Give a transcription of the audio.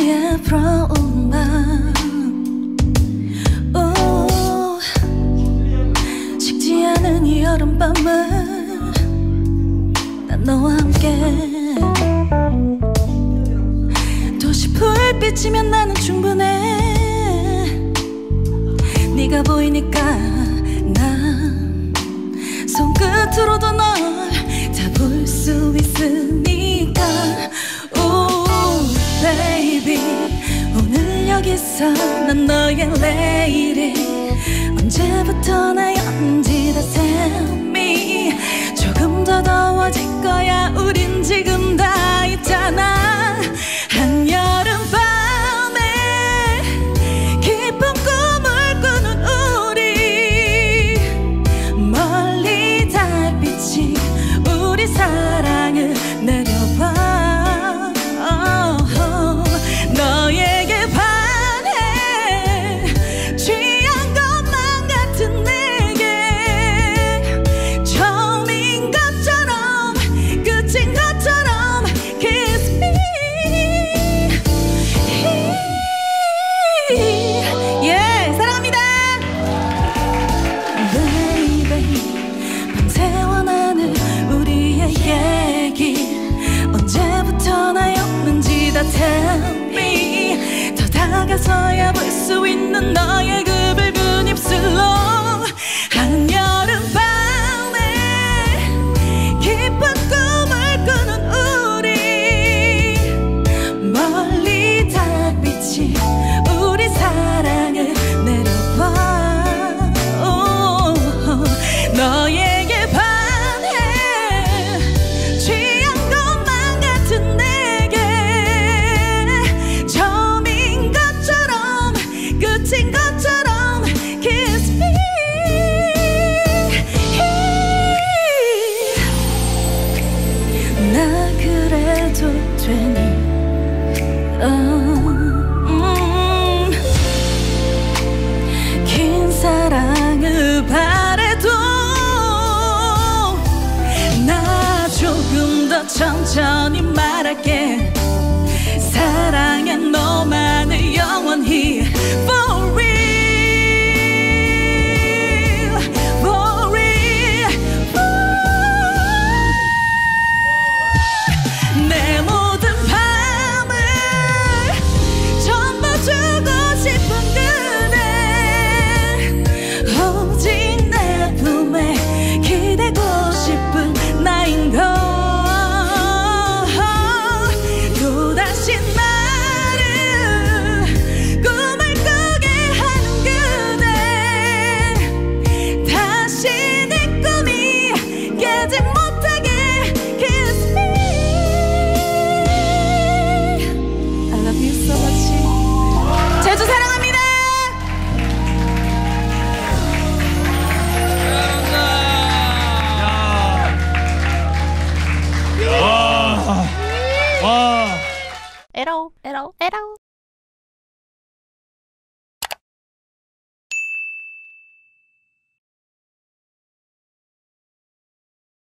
나의 부러운 밤 식지 않은 이 여름밤을 난 너와 함께. 도시 불빛이면 나는 충분해. 네가 보이니까 난 손끝으로도 널 잡을 수 있으니. 여기서 난 너의 레일이 언제부터 나였는지 다 샘. tell me 더 다가서야 볼 수 있는 너의 그 붉은 입술로. 천천히 말할게. Hello, hello.